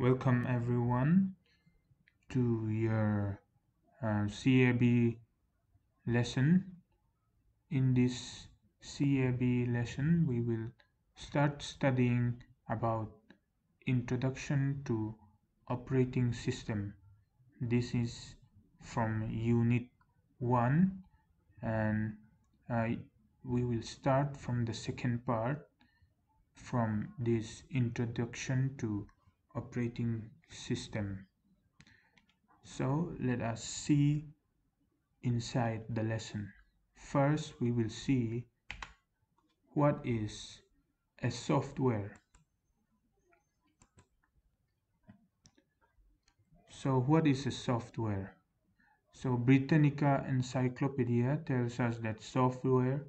Welcome everyone to your uh, CAB lesson. In this CAB lesson, we will start studying about Introduction to Operating System. This is from Unit 1 and uh, we will start from the second part from this Introduction to Operating System. So let us see inside the lesson. First, we will see what is a software. So what is a software? So Britannica Encyclopedia tells us that software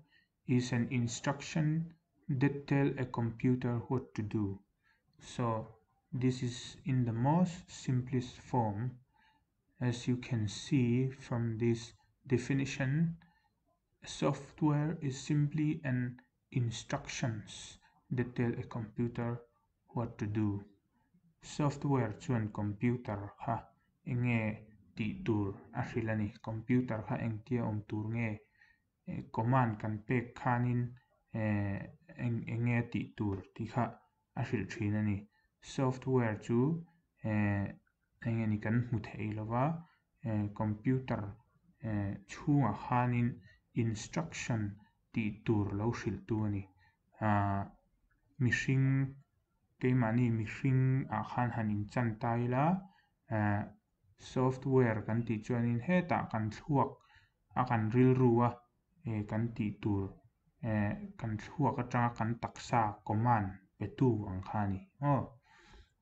is an instruction that tell a computer what to do. So this is in the most simplest form as you can see from this definition. Software is simply an instructions that tell a computer what to do. Software chuan computer kha enge ti tur. A hrilani computer kha engtia om tur nge. Command kan pek khanin enge ti tur ti kha a hril thin ani software chu eh, enge ni kan hmu thei lova eh, computer eh, chhungah khanin instruction ti tur lo hril tu ani. Ah, mihring keimahni mihring ah khan han in chan tai la software kan ti chuanin hetah kan thluak a kan ril ru a kan ti tur kan thluak atanga kan taksa command petu ang kha ni. Aw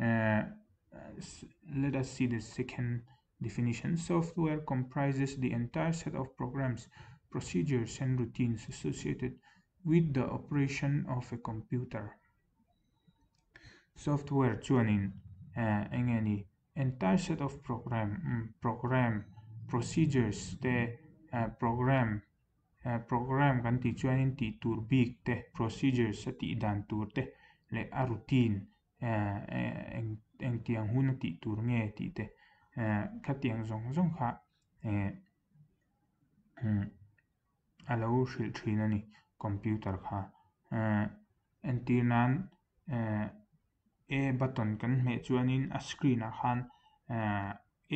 Uh, chuanin let us see the second definition. Software comprises the entire set of programs, procedures, and routines associated with the operation of a computer. Software chuanin uh, engeni entire set of program mm, program procedures te uh, program program kan ti chuanin tur te procedures sa ti dan tur te le a routine eng eng tiang hun ti tur nge ti te kha tiang zong zong kha alo hril thin ani computer kha en tir nan a button kan hme chuanin a screen a khan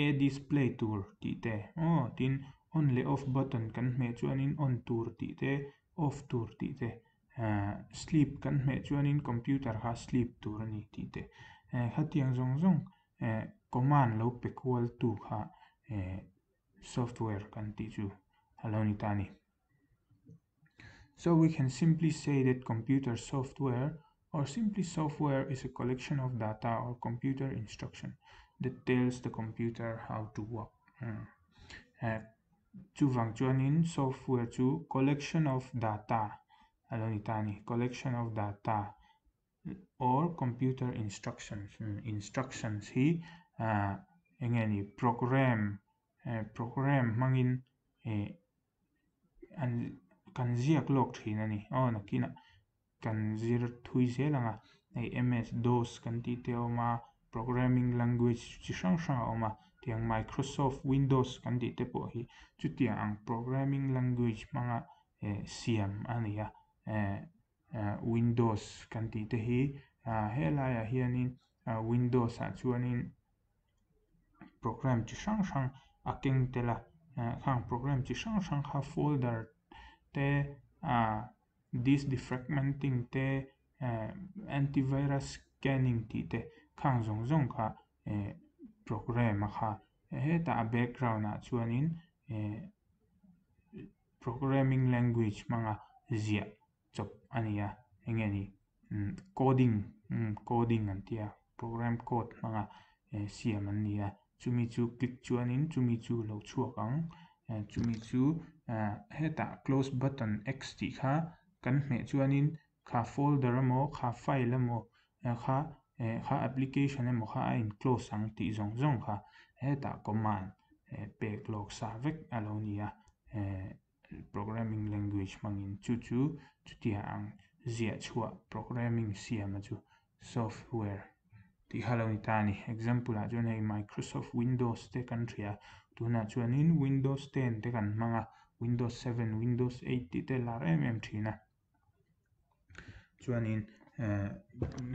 a display tur ti te. Oh tin on le off button kan hme chuanin on tur ti te off tur ti te sleep kan hme chuanin computer kha sleep tur ani ti te kha tiang zong zong command lo pe kual tu kha software kan ti chu halo ni so we can simply say that computer software or simply software is a collection of data or computer instruction that tells the computer how to work. Hmm. Uh, chu wang chuanin software chu collection of data halo ni collection of data or computer instructions mm, instructions. Hi uh, enge ni program uh, program mangin an kan ziak lok thin ani aw nakina kan zir thui zelanga ei ms dos kan ti te oma programming language chi hrang hrang a awma tiang microsoft windows kan ti te hi chu ang programming language hmanga siam ani a windows kan ti te hi helaiah hianin windows ah chuanin program chi hrang hrang a keng tela. Khang program chi hrang hrang kha folder te disk defragmenting te antivirus scanning ti te. Khang zong zong kha program a kha. Heta a background ah chuanin programming language hmanga zia. Chawp ani a enge ni coding coding an tia à, program code hmanga siam an ni à, a chumi chu click chuanin chumi chu lo chhuak ang chumi chu à, à close button x tih kha kan hmeh chuanin kha folder emaw kha file emaw kha kha application emaw kha a in close ang tih zawng zawng kha hetah command pek log sa vek a lo programming language mangin chu chu chutia ang, zia chua, programming siam a chu, software. Ti halo itani example a chuan hei microsoft windows te kan thria tuna chuanin windows 10 te kan manga, windows 7 windows 8 ti te lar em em thina chuanin eh,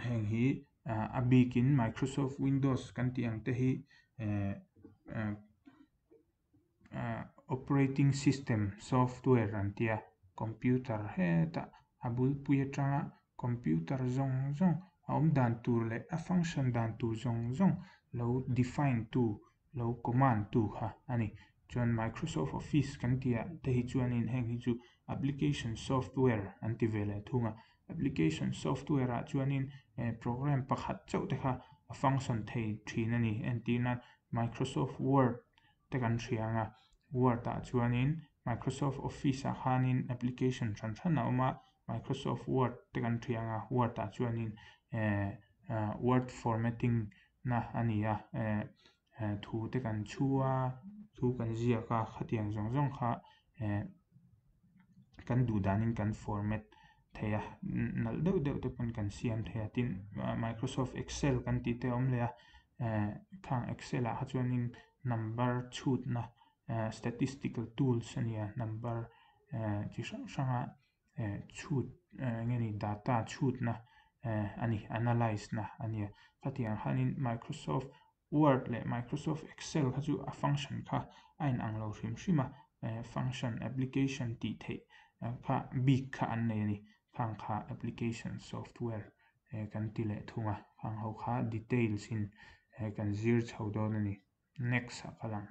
heng hi eh, a bikin microsoft windows kan ti ang te hi eh, operating system software an tia computer heta ta abul puya changa computer zong zong aum dan tu le a function dan tu zong zong lo define tu lo command tu ha. Ani chuan microsoft office kan tia te hi chuan in heng hi chu application software an ti vele thunga. Application software a chuan in eh, program pakhat chau te kha a function thei thin ani. En tin microsoft word te kan thianga Worda chuanin Microsoft Office a khanin application than than a awma Microsoft Word te kan thianga Word a chuanin eh, eh Word formatting na ania eh, eh thu te kan chua, thu kan zia ka khatiang zong zong kha eh, kan du danin kan format theya nal deuh deuh te pon kan siam theya tin Microsoft Excel kan ti te om leya khang Excel a ha chuanin number chhut na. statistical tools ania number chi shanga chut ngeni data chut na ani analyze na ani khati an hanin microsoft word le microsoft excel ha chu a function kha ain anglo hrim hrim function application ti the kha big kha an nei ni khang kha application software kan ti le thunga khang ho kha details in kan zir chhodon ni next a kalang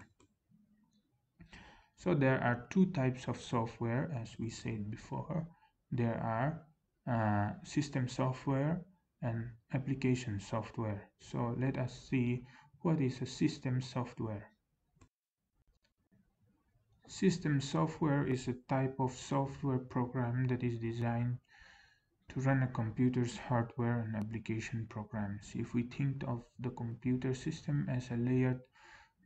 so there are two types of software as we said before. There are uh, system software and application software. So let us see what is a system software. System software is a type of software program that is designed to run a computer's hardware and application programs. If we think of the computer system as a layered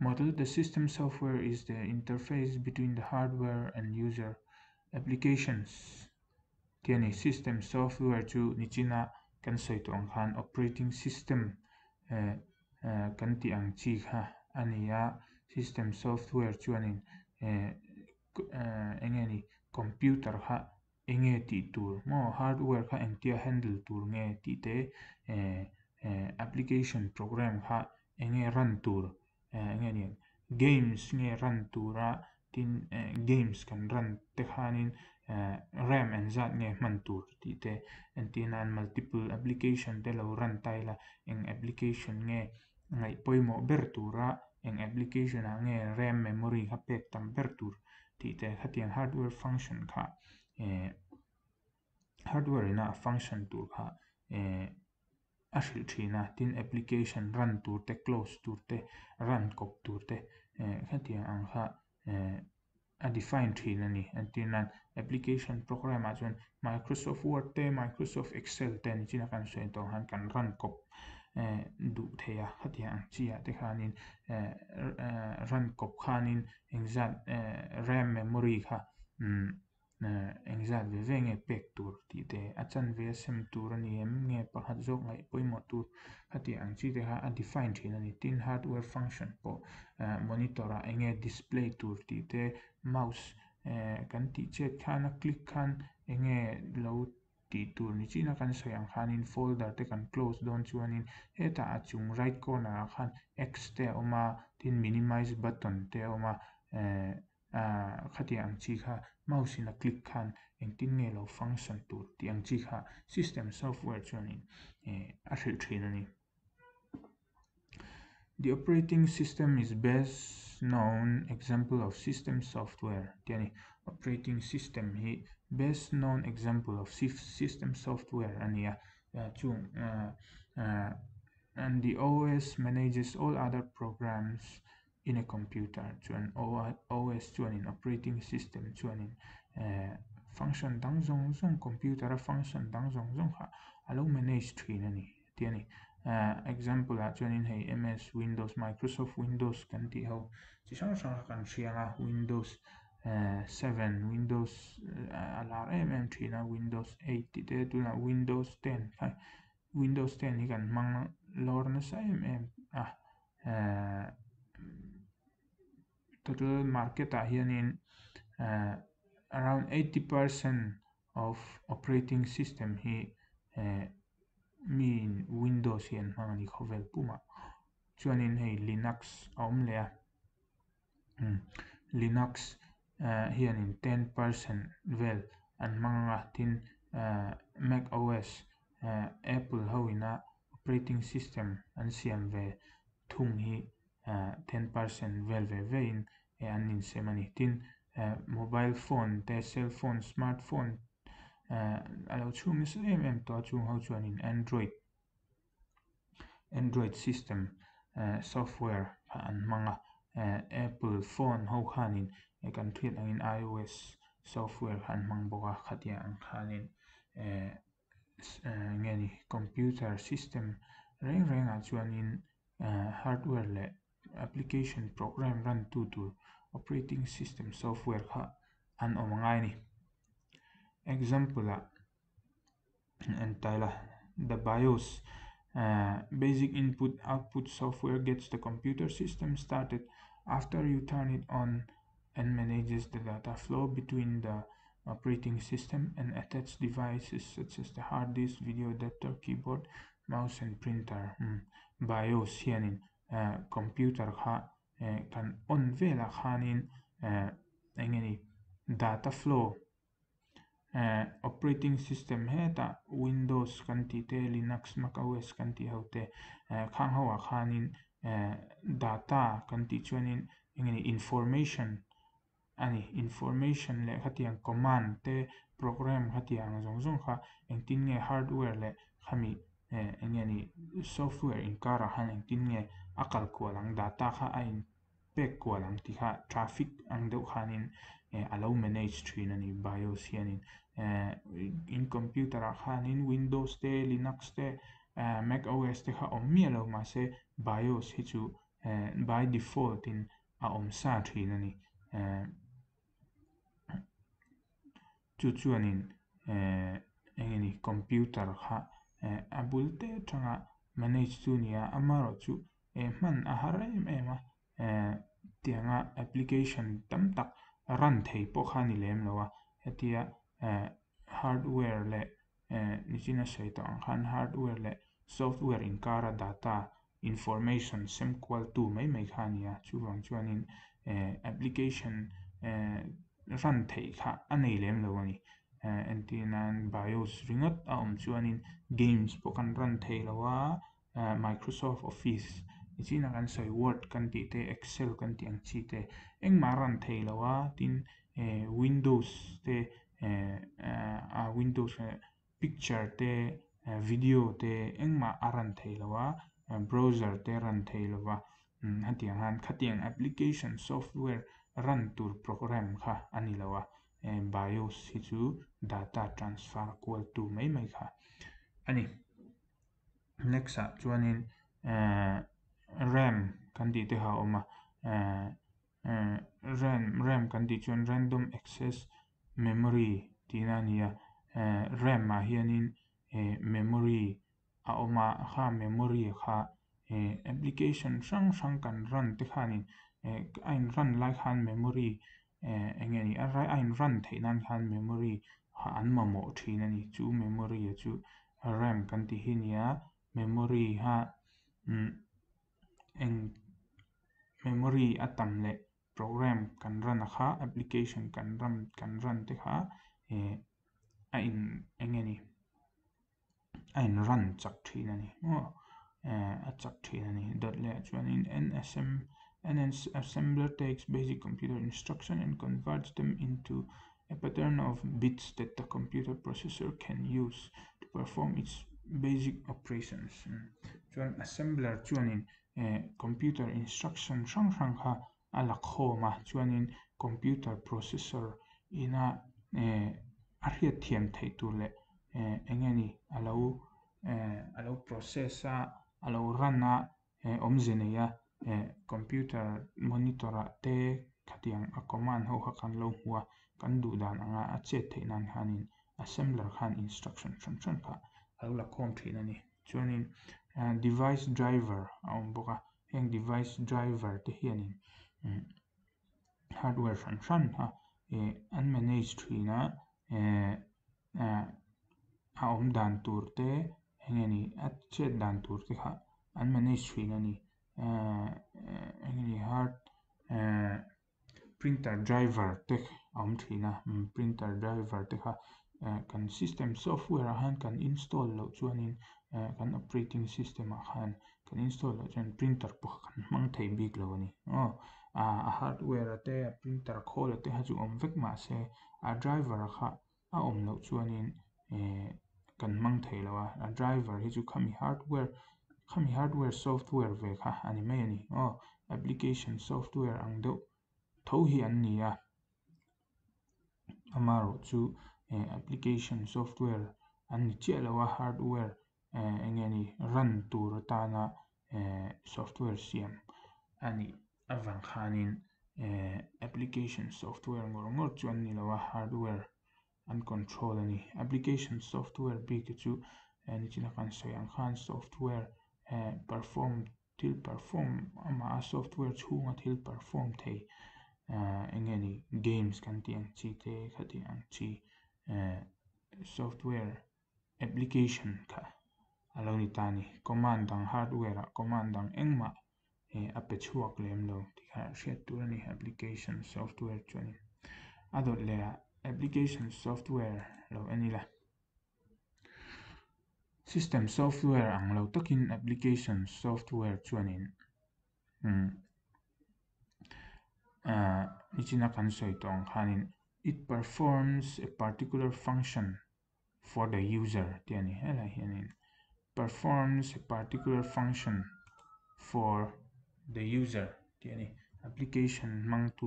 model, the system software is the interface between the hardware and user applications. Tiani system software chu nichina kan soi to ang operating system eh, eh, kan ti ang chi kha ania system software chuanin eh, enge ni computer kha enge ti tur. Mo hardware kha engtia handle tur nge ti te application program kha enge run tur Ờ, enge ni games nge run tura tin ờ, games kan run te khanin ờ, ram and zat nge man tur ti te entinan multiple application te lo run taila eng application nge ngai poimo ber tura eng application a nge ram memory kha pek tam ber tur ti te khatiang hardware function kha. Hardware ina function tur kha. għax il-ċina din application run turte, close turte, run kop turte, għati għanħa a define ċina ni, għantin għan application program għazun Microsoft Word te, Microsoft Excel te, ċina kan xejn toħan kan run kop du teja, għati għan ċija te għanin run kop għanin, ingżan RAM memory għan, engzat ve nge pek tur ti te achan ve sem tur ani em nge pakhat zawk ngai poimo tur. Khati ang chi te kha a define thin ani tin hardware function po monitor a enge display tur ti te. Mouse kan ti chet khana click khan enge lo ti tur ni china kan sayang khanin folder te kan close don chuanin heta a chung right corner a khan x te oma tin minimize button te oma khati ang mouse click lo function ti ang system software the operating system is best known example of system software. Tiani operating system hi best known example of system software ania chung and the OS manages all other programs in a computer chuan OS chuanin operating system chuanin function dang zong zong computer function dang zong zong kha alo manage thin ani tiani example ah chuanin hei MS Windows Microsoft Windows kan tih ho chi hrang hrang kan hrianga Windows 7 Windows alar em thina Windows 8 ti te tuna Windows 10 Windows 10 hi kan mang lor na sa em ah total market ah hianin uh, around 80% of operating system hi uh, min Windows hian hmang ani khovel puma chuanin hei Linux awm le a hmm. Linux uh, hianin 10% vel an hmanga tin uh, Mac OS uh, Apple hoina operating system an siam ve thung hi uh, 10% vel ve vein e an in semani tin uh, mobile phone te cell phone smartphone uh, alo chung is em em to chung ho in android android system uh, software an manga apple phone ho khanin e kan thriat angin ios software han mang boka khatia an khanin ngeni computer system. Reng reng a chuan in hardware le application program run tu tur operating system software kha an awm ngai ni example ah an the BIOS uh, basic input output software gets the computer system started after you turn it on and manages the data flow between the operating system and attached devices such as the hard disk, video adapter, keyboard, mouse and printer. Hmm. BIOS uh, Ờ, computer kha ờ, kan on vela khanin ờ, engeni, data flow. Operating system heta windows kan ti te, linux, mac os kan ti hote. Khang hawa khanin data kan ti chuanin, engeni, information. Ani, information le khatiang command te, program khatiang zong zong kha, engtin nge hardware le khami eh, engeni software in kara han engtin nge akal kualang data kha a in pek kualang ti kha traffic ang deuh khanin eh, alo manage thin ani BIOS hianin eh, in computer ah a khanin Windows te Linux te eh, Mac OS te kha awm mi alo ma BIOS hi chu by default in a awm sa thin ani chu chuanin engeni computer kha a bulte tanga manage chu nia amaro chu man aharayim ema tia nga application tam tak ran thei po khani lem lawa tia hardware le nichina shaito khan hardware le software in kara data information sem qual tu mai mai khani ya chuwang chuanin application ran thei kha anei lem lawani antinan bios ringot a um chuanin games po kan ran thei lawa microsoft office ichi na gan soi word kan ti te excel kan ti ang chi te eng maran thei lo lawa tin e, windows te e, e, a windows picture te video te eng ma aran thei lo lawa browser te ran thei lawa hatiang hmm, han khatiang application software ran tur program kha ani lo lawa bios hi chu data transfer equal to mai mai kha. Ani next up chuanin RAM kan tih te ha awma RAM RAM kan tih chuan random access memory tina nia RAM ah hianin memory a awma kha memory kha application hrang hrang kan run te khanin a in run lai khan memory engeni a in run theih nan khan memory ha an mamawh thin ani chu memory a chu RAM kan tih hi nia memory ha eng memory a tam le program kan run a kha application kan run kan run te kha a in engeni in run chak thin ani mo a chak thin ani dot le chuan in nsm an assembler takes basic computer instruction and converts them into a pattern of bits that the computer processor can use to perform its basic operations. Hmm. Chuan assembler chuanin computer instruction hrang hrang kha a lak khawm a chuanin computer processor ina a hriat thiam theih tur leh enge ni alo alo process a alo run a awm ze nei a computer monitor ah te khatiang a command ho kha kan lo hmu a kan duh dan anga a chet theih nan khanin assembler khan instruction hran hran kha alo la khawm thin ani chuanin device driver a awm bawk a heng device driver te hianin hardware hran hran a an manage thin a a awm dan tur te enge ni a chet dan tur te kha an manage thin ani enge ni hard printer driver te a awm thin a printer driver te kha kan system software ah hian kan install lo chuanin kan operating system ah khan kan install lo chuan printer pakhat kan hmang thei bik lo ani aw a hardware te a printer khawl te ha chu awm vek mahse a driver kha a awm lo chuanin kan hmang thei lo a a driver hi chu khami hardware khami hardware software ve kha ani mai ani aw application software ang deuh tho hi an ni a amarawh chu application software an ni chiah lo a hardware ni run tur atana software siam ani avang khanin application software ngawr ngawr chu an ni lo hardware an control ani application software bik te chu nichina kan sawi ang khan software perform thil perform ama software chhunga thil perform thei enge ni games kan tih ang chi te khati chi software application kha alo ni command hardware ah command dang engmah a pe chhuak lem lo tikha hriat tur application software chuanin a dawt le application software lo ani la. System software ang lo takin application software chuanin nichina kan sawi tawng khanin it performs a particular function for the user tiani helai hianin performs a particular function for the user tiani application mang tu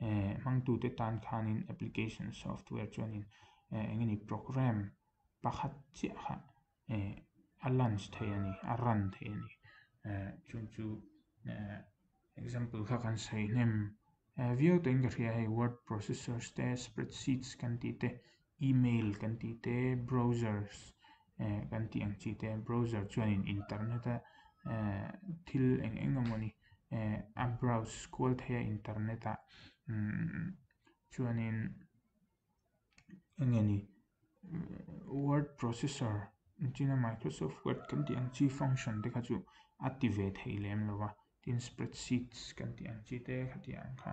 eh, te tan khanin application software eh, program eh, a launch thei ani a run thei ani. Chun chu example hnem view te inga hria hei word processors te spreadsheets ti te email ti te browsers Eh, kan ti ang chi te browser chuanin internet a eh, thil eng eng emawni eh, a browse kual thei a internet a mm, chuanin engeni word processor. China microsoft word kan ti ang chi function te kha chu activate thei lem lo wa. Tin spreadsheets kan ti ang chi te kha ang kha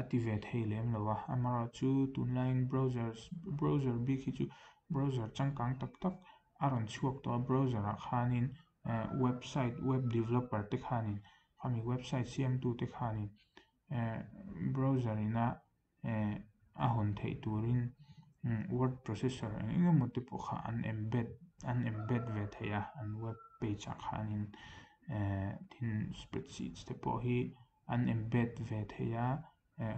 activate hei lem lo a amara chu tunlain browsers, browser bi khi chu browser changkang tak tak a rawn chhuak tawh a browser ah khanin eh, website web developer te khanin. Khami website cm2 te khanin. Eh, browser ina eh, a hawn thei turin mm, word processor engemaw te pawh kha an embed an embed ve thei a an web page ah khanin. Tin spreadsheets te pawh hi an embed ve thei a.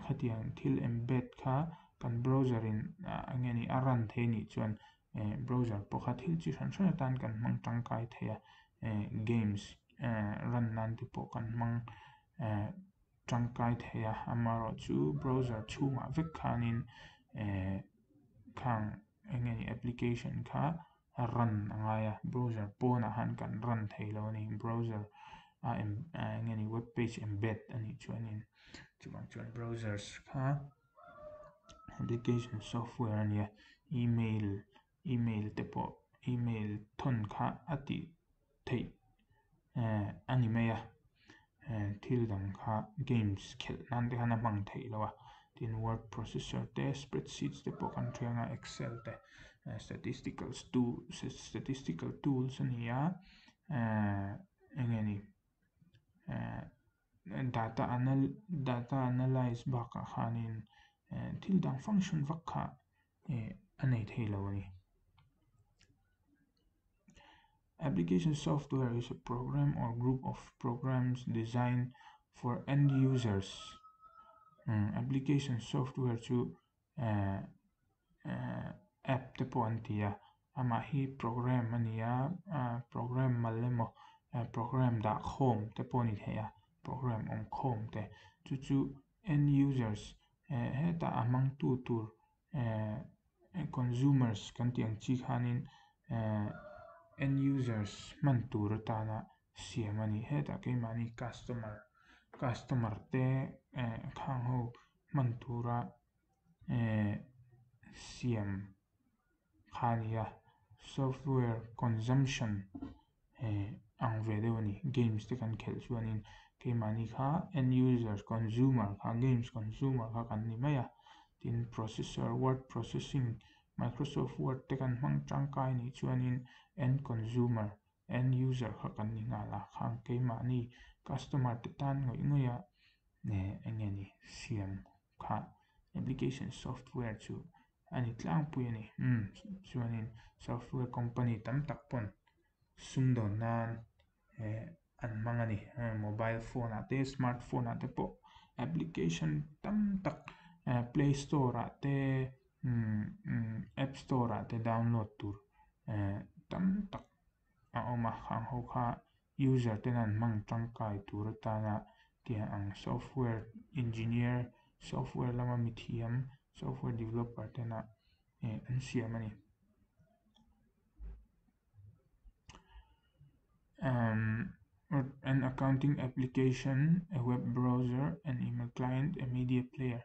Khatiang thil embed kha kan browser in ah, uh, ni a run thei ni chuan Ờ, browser pakhat hil chi hran hran tan kan hmang tangkai thei a à. ờ, games ờ, run nan te pawh kan hmang tangkai thei a à. amarawh chu, browser chhungah vek khanin khang enge ni application kha run angai a à. browser pawnah han kan run thei lo ani browser a enge ni web page embed ani chuanin chumang chuan browsers kha. Application software ania email イメールテポ、イメールトンカアティテイ、えー、アニメや、えー、ティルダンカゲームスケル、なんでかなマンテイラは、den eh, eh, Word Processor der Spreadsheets der Programmierer Excel der uh, eh, statistical, stu, statistical tools and ja uh, engeni uh, data anal data analyze baka hanin uh, til dang function vakka uh, anait helawani Application software is a program or group of programs designed for end users. Um, application software to uh, uh, app te pawh an ti a hi program ani uh, program mal emaw uh, program dah khawm te ni program ong khawm te chu chu end users heta among hmangtu tur uh, consumers kan tih ang chikhanin end users hman tur atana siam ani heta keimah customer customer te uh, khang ho hman tura uh, siam khania software consumption uh, ang ve deuh ani games te kan khel chuanin keimah ni kha end users consumer kha games consumer kha kan ni mai a tin processor word processing microsoft word te kan hmang tangkai ni chuanin end consumer end user kha kan ni là khang keimah ni customer te tan ngoi ngoi a. Ne enge ni siam kha application software chu ani tlang pui ani um hmm, chuanin software company tam tak pon. Sum dawn nan eh, an anh ấy eh, mobile phone ate smartphone ate po application tam tak eh, play store ate te app store te download tur eh, tam tak. A awm a ang ho kha user ten an hmang tangkai tur atana tia ang software engineer software lama mithiam software developer tena eh, an siam ani. Um, an accounting application, a web browser, an email client, a media player,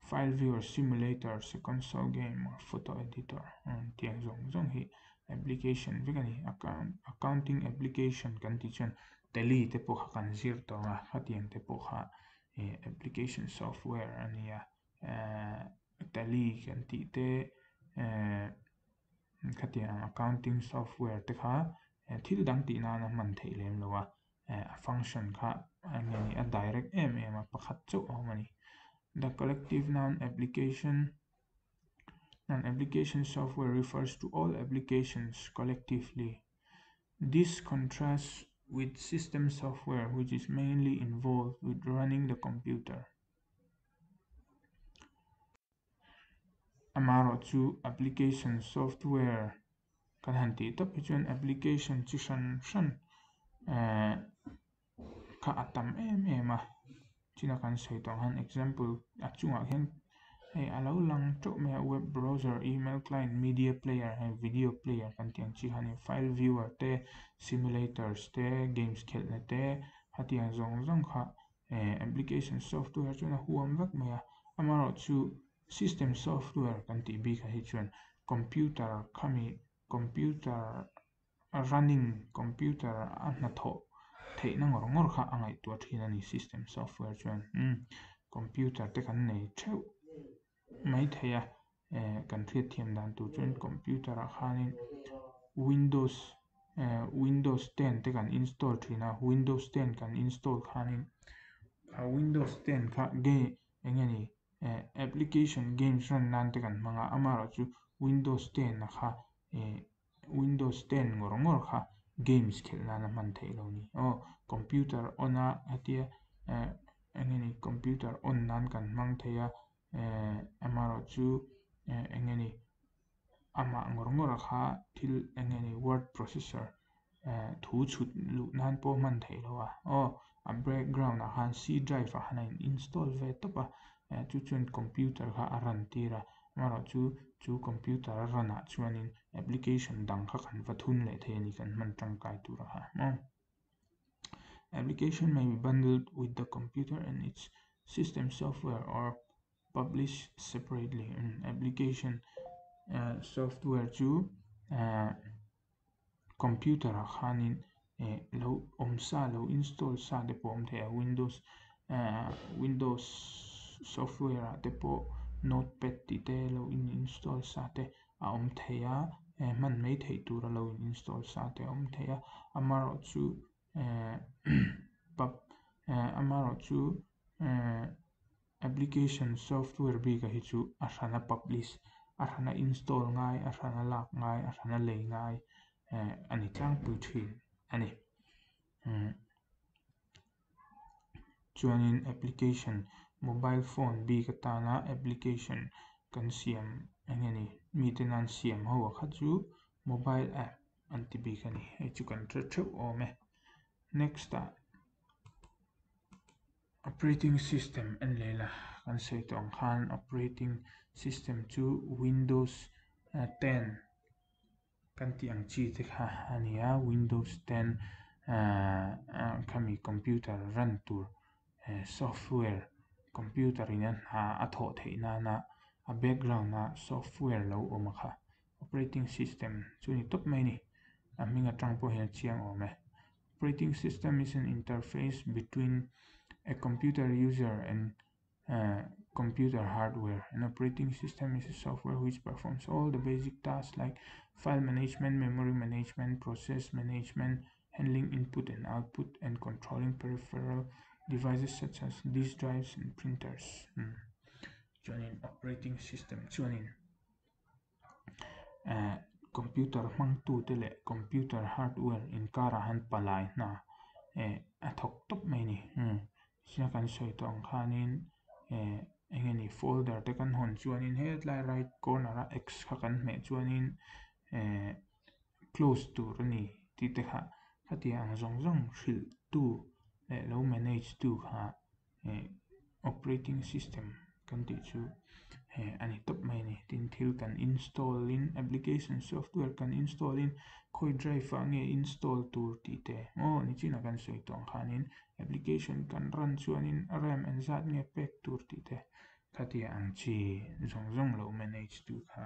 file viewer, simulator, sẽ console game, or photo editor. Um, tiang zong zong hi application vekani account accounting application kan ti chuan tally te pawh kha kan zir to kha tiang te pawh kha e, application software ania uh, e, tally kan ti te e, uh, kha accounting software te kha thil dang tih nan a hman theih lem lo a function kha anh ấy a direct em em a pakhat chu awm ani the collective noun application noun application software refers to all applications collectively. This contrasts with system software which is mainly involved with running the computer. Amaro chu application software. Kan han tih tak hi chuan application chi hran hran eh, kha a tam em em a china kan sei tawng han example a chungah hian hei a lo lang teuh mai a web browser email client media player hei video player kan tih ang chi file viewer te simulators te games khelhna te hatiang zawng zawng kha eh, application software chuan a huam vek mai a à. amarawh chu system software kan tih bi a hi chuan computer khami computer running computer a hna thawh theihna ngawr ngawr kha a ngaih tuah thin ani system software chuan um computer te kan nei theuh. Mai thei a eh, kan hriat thiam dan tur chuan computer ah khanin windows eh, windows 10 te kan install thin a windows 10 kan install khanin. A windows 10 kha ge enge ni eh, application games ran nan te kan hmanga amara chu windows 10 na kha eh, windows 10 ngor ngor kha games khelna na man thei lo ni Oh, computer ona atia engeni computer on à, à, à, nan kan mang theya amaro chu engeni ama ngor ngor kha thil engeni word processor thu chut lu nan po man thei lo a Oh, a background a han c drive a han install ve topa chu chun computer kha a ran tira amaro chu computer a ran a chuanin application dang kha kan va thun le the ni kan man tangkai tur ha. Mo. Application may be bundled with the computer and its system software or published separately. In application uh, software chu uh, computer a khanin eh, lo om sa lo install sa te pawh thei windows uh, windows software te pawh notepad ti te lo in install sa te. A om thei a eh, hman mai thei tur a lo in install sa te. Awm thei a amarawh chu pub amarawh chu application software bik a hi chu, a hran a publish, a hran a install ngai, a hran a lak ngai, a hran a lei ngai eh, ani tlangpui thin, ani. Hmm. Chuanin application mobile phone bik atana application. Kan siam enge ni mi ten an siam ho chu mobile app. An ti bik ani kan hre theuh awm next ah operating system en leila kan sei tawng khan operating system chu windows eh, 10 kan ang chi te kha a windows 10 eh, eh, Kami computer ran tur software computer in a thaw theihna na a background na software lo awm a kha operating system chu ni top mai ni a hming atang pawh hian chiang operating system is an interface between a computer user and uh, computer hardware. An operating system is a software which performs all the basic tasks like file management, memory management, process management, handling input and output, and controlling peripheral devices such as disk drives and printers. Hmm. Joining operating system, joining uh, computer mang tu tele computer hardware in kara han palai na eh, a thok top mai ni hmm. sina kan soi tong khanin eh, engeni folder te kan hon chuanin he tlai right corner a x kha kan hme chuanin eh, close tur ani ti te kha khati ang zong zong hril tu le lo manage tu kha eh, operating system. Kan ti chu he ani top mai ni. Kan install in application software kan install in khoi drive ange install tur ti te. O ni china kan soi tong khanin application kan run chuanin ram and zat nge pek tur ti te. Ang chi zong zong lo manage to kha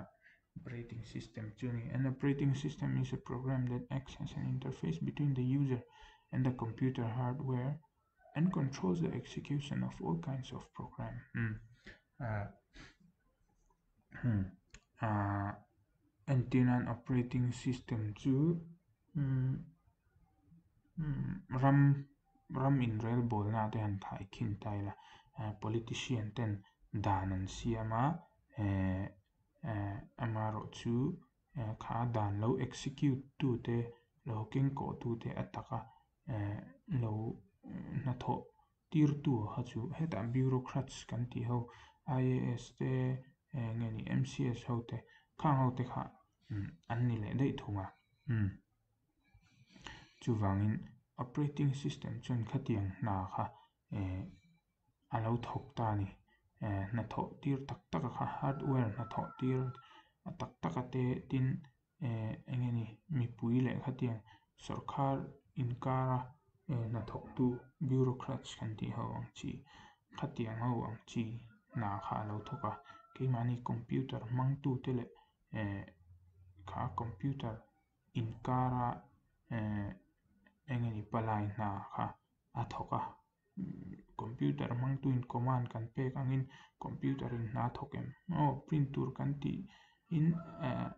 operating system chuni. An operating system is a program that acts as an interface between the user and the computer hardware and controls the execution of all kinds of program. Mm. uh, hmm. uh, operating system chu um, um, ram ram in rel bol na te han thai khin tai la uh, politician ten dan an siama. Eh, eh, amaro chu kha dan lo execute tu te lo king ko tu te ataka Ờ, lo ừ, na tho tir tu ha chu heta bureaucrats kan ti ho IAS te ờ, nge ni MCS ho te khang ho te kha an ừ, ni le dei thunga à? ừ. chu wangin operating system chun khatiang na kha alo ờ, à, thok ta ni na tho tir tak tak kha hardware na tho tir tak tak te tin enge ni mi pui le khatiang sarkar inkara na thok tu bureaucrats kan tih ho ang chi khatiang ho ang chi na kha lo thoka keimani computer hmang tu te leh kha computer inkara engemaw palai hna kha a thawk a computer hmang tuin command kan pek angin computer in hna thawk em aw print tur kan tih in ahh--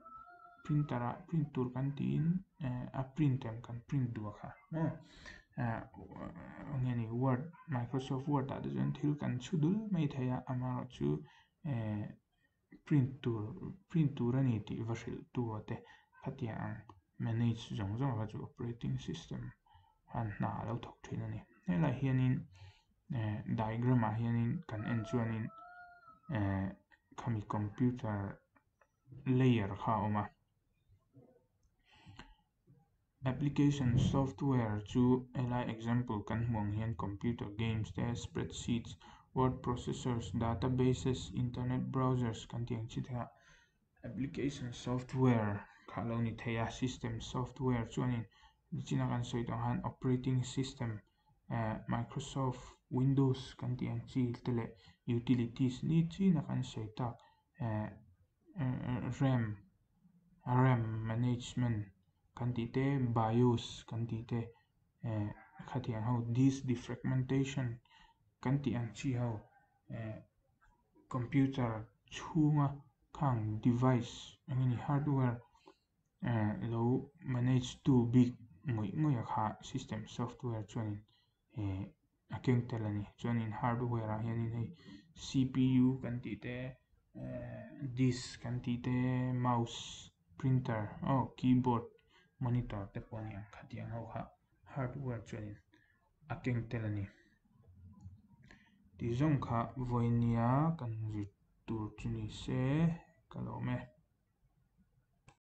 a printur kan ti in eh, a printem kan print du kha oh eh, nge word, microsoft word da zen thil kan chudul mai thaya amaro chu eh, print tur print tur ani ti vashil tu ate khatia ang manage zong zong ha chu operating system han na lo thok thin ani hela hianin diagram a hianin kan en chuanin khami computer layer kha oma application software chu ela example kan hmuang hian computer games te spreadsheets word processors databases internet browsers kan tiang chi application software lo ni theia system software chuanin china kan soi tong han operating system eh, microsoft windows kan tiang chi tele utilities ni china kan soi tak eh, eh, ram ram management kan ti te bios kan ti te eh, khatiang ho disk defragmentation kan ti ang chi ho eh, computer chhunga khang device angini hardware eh, lo manage to big ngoi ngoi kha system software chuanin a keng telani chuanin hardware a hianin hei cpu kan ti te disk kan ti te mouse printer oh keyboard monitor te pawng yang khat yang ho kha hardware chuanin a keng tel ani tizong kha voinia kan ritur chuni se kalome